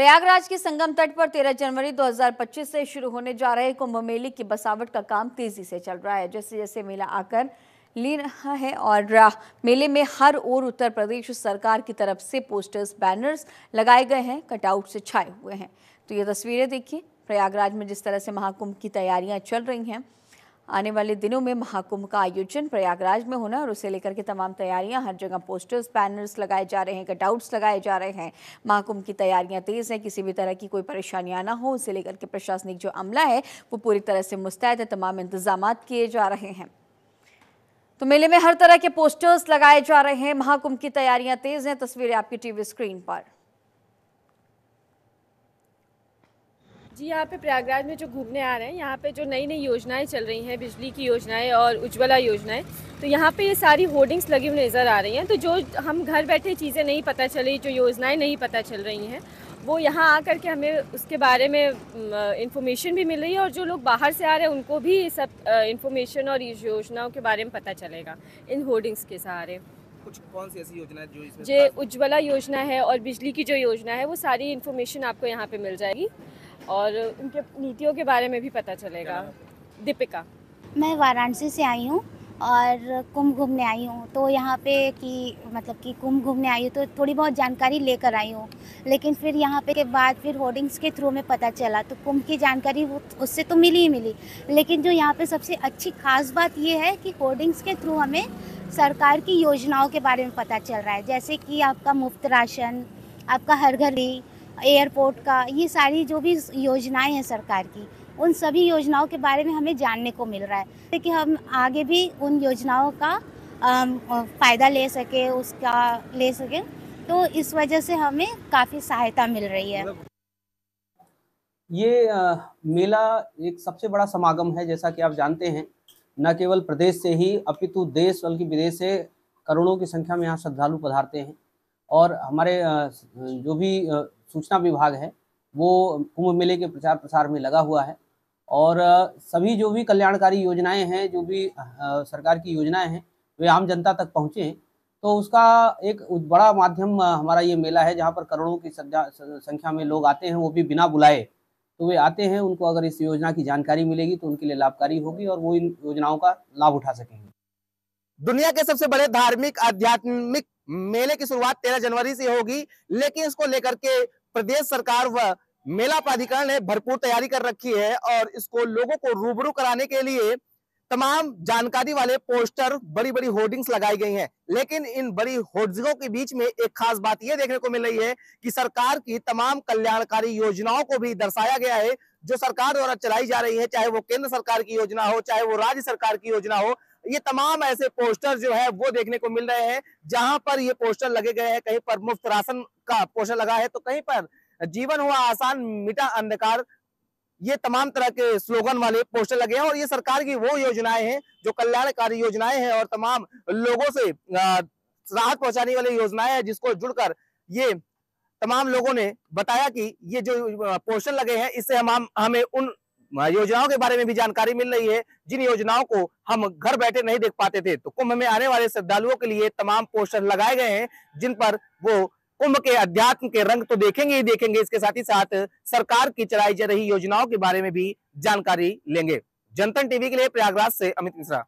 प्रयागराज के संगम तट पर 13 जनवरी 2025 से शुरू होने जा रहे कुंभ मेले की बसावट का काम तेज़ी से चल रहा है। जैसे जैसे मेला आकर ले रहा है और मेले में हर ओर उत्तर प्रदेश सरकार की तरफ़ से पोस्टर्स बैनर्स लगाए गए हैं कटआउट से छाए हुए हैं। तो ये तस्वीरें देखिए, प्रयागराज में जिस तरह से महाकुंभ की तैयारियाँ चल रही हैं आने वाले दिनों में महाकुंभ का आयोजन प्रयागराज में होना और उसे लेकर के तमाम तैयारियाँ हर जगह पोस्टर्स बैनर्स लगाए जा रहे हैं कटआउट्स लगाए जा रहे हैं। महाकुंभ की तैयारियाँ तेज हैं, किसी भी तरह की कोई परेशानियाँ ना हो, उसे लेकर के प्रशासनिक जो अमला है, वो पूरी तरह से मुस्तैद है, तमाम इंतज़ाम किए जा रहे हैं। तो मेले में हर तरह के पोस्टर्स लगाए जा रहे हैं, महाकुंभ की तैयारियाँ तेज हैं, तस्वीरें आपकी टीवी स्क्रीन पर। जी यहाँ पे प्रयागराज में जो घूमने आ रहे हैं यहाँ पे जो नई नई योजनाएँ चल रही हैं बिजली की योजनाएँ और उज्ज्वला योजनाएँ तो यहाँ पे ये सारी होर्डिंग्स लगी हुई नज़र आ रही हैं। तो जो हम घर बैठे चीज़ें नहीं पता चली जो योजनाएँ नहीं पता चल रही हैं वो यहाँ आकर के हमें उसके बारे में इंफॉर्मेशन भी मिल रही है और जो लोग बाहर से आ रहे हैं उनको भी ये सब इंफॉर्मेशन और योजनाओं के बारे में पता चलेगा इन होर्डिंग्स के सहारे। कुछ कौन सी ऐसी योजना है जो इसमें जो उज्ज्वला योजना है और बिजली की जो योजना है वो सारी इन्फॉर्मेशन आपको यहाँ पे मिल जाएगी। और उनके नीतियों के बारे में भी पता चलेगा। दीपिका। मैं वाराणसी से आई हूँ और कुंभ घूमने आई हूँ। तो यहाँ पे कि मतलब कि कुंभ घूमने आई हूँ तो थोड़ी बहुत जानकारी लेकर आई हूँ। लेकिन फिर यहाँ पे के बाद फिर होर्डिंग्स के थ्रू में पता चला तो कुंभ की जानकारी वो उससे तो मिली ही मिली। लेकिन जो यहाँ पे सबसे अच्छी खास बात ये है कि होर्डिंग्स के थ्रू हमें सरकार की योजनाओं के बारे में पता चल रहा है। जैसे कि आपका मुफ़्त राशन आपका हर घर एयरपोर्ट का ये सारी जो भी योजनाएँ हैं सरकार की उन सभी योजनाओं के बारे में हमें जानने को मिल रहा है। कि हम आगे भी उन योजनाओं का फ़ायदा ले सके उसका ले सके तो इस वजह से हमें काफ़ी सहायता मिल रही है। ये आ, मेला एक सबसे बड़ा समागम है जैसा कि आप जानते हैं। न केवल प्रदेश से ही अपितु देश बल्कि विदेश से करोड़ों की संख्या में यहाँ श्रद्धालु पधारते हैं। और हमारे जो भी सूचना विभाग है, वो कुंभ मेले के प्रचार प्रसार में लगा हुआ है। और सभी जो भी कल्याणकारी योजनाएँ हैं, जो भी सरकार की योजनाएँ हैं, वे आम जनता तक पहुँचे तो उसका एक बड़ा माध्यम हमारा ये मेला है, जहाँ पर करोड़ों की संख्या में लोग आते हैं, वो भी बिना बुलाए। तो वे आते हैं, उनको अगर इस योजना की जानकारी मिलेगी तो उनके लिए लाभकारी होगी और वो इन योजनाओं का लाभ उठा सकेंगे। दुनिया के सबसे बड़े धार्मिक, आध्यात्मिक मेले की शुरुआत तेरह जनवरी से होगी, लेकिन इसको लेकर के प्रदेश सरकार व मेला प्राधिकरण ने भरपूर तैयारी कर रखी है और इसको लोगों को रूबरू कराने के लिए तमाम जानकारी वाले पोस्टर बड़ी बड़ी होर्डिंग्स लगाई गई हैं। लेकिन इन बड़ी होर्डिंगों के बीच में एक खास बात यह देखने को मिल रही है कि सरकार की तमाम कल्याणकारी योजनाओं को भी दर्शाया गया है, जो सरकार द्वारा चलाई जा रही है, चाहे वो केंद्र सरकार की योजना हो, चाहे वो राज्य सरकार की योजना हो ये तमाम ऐसे पोस्टर जो है, वो देखने को मिल रहे हैं। जहाँ पर ये पोस्टर लगे गए हैं, कहीं पर मुफ़्त राशन का पोस्टर लगा है तो कहीं पर जीवन हुआ आसान, मिटा अंधकार, ये तमाम तरह के स्लोगन वाले पोस्टर लगे हैं। और ये सरकार की वो योजनाएँ हैं, जो कल्याणकारी योजनाएँ हैं और तमाम लोगों से राहत पहुँचाने वाली योजनाएँ हैं, जिसको जुड़कर ये तमाम लोगों ने बताया कि ये जो पोस्टर लगे हैं, इससे हम, हमें उन योजनाओं के बारे में भी जानकारी मिल रही है। जिन योजनाओं को हम घर बैठे नहीं देख पाते थे तो कुंभ में आने वाले श्रद्धालुओं के लिए तमाम पोस्टर लगाए गए हैं, जिन पर वो कुंभ के अध्यात्म के रंग तो देखेंगे ही देखेंगे। इसके साथ ही साथ सरकार की चलाई जा रही योजनाओं के बारे में भी जानकारी लेंगे। जनतन टीवी के लिए प्रयागराज से अमित मिश्रा।